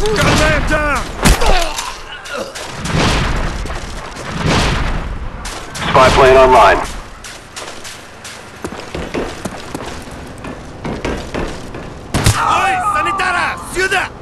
Goddamn down! Spy plane online. Ой, санитара! Сюда!